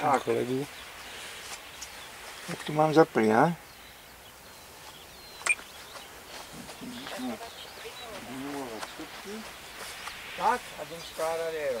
Tak. kolegů. Jak to mám zaplý, ne? Tak, a jdem skládat jelo.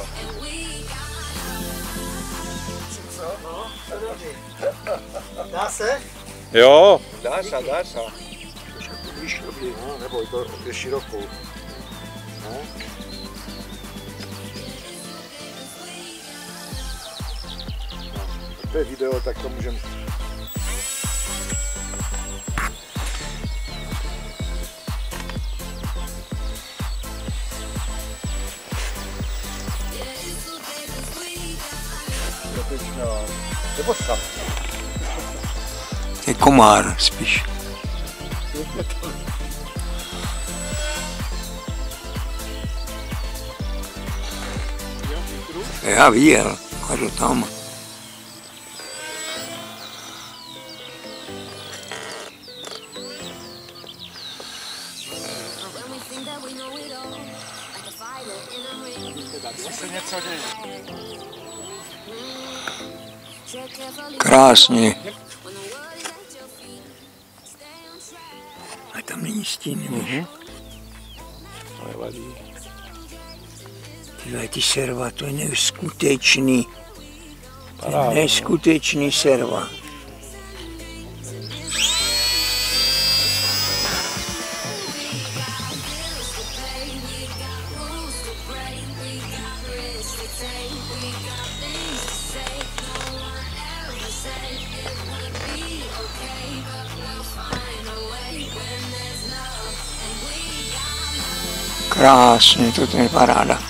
love and we got. Dá se? Jo, Dá se, dá se. Trošku blíž dobrý, no, nebo to je širokou. No. No, to je video, tak to můžeme Não. Eu vou. É como ara, esse bicho. É, é. havia, agora toma. Você nem. Track. A tam není stín, to nevadí. Tyhle ty serva, to je neskutečný. To je Paráda, no. neskutečný serva. Abraço e tudo em parada.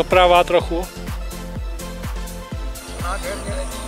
Doprava trochu. Nádherně.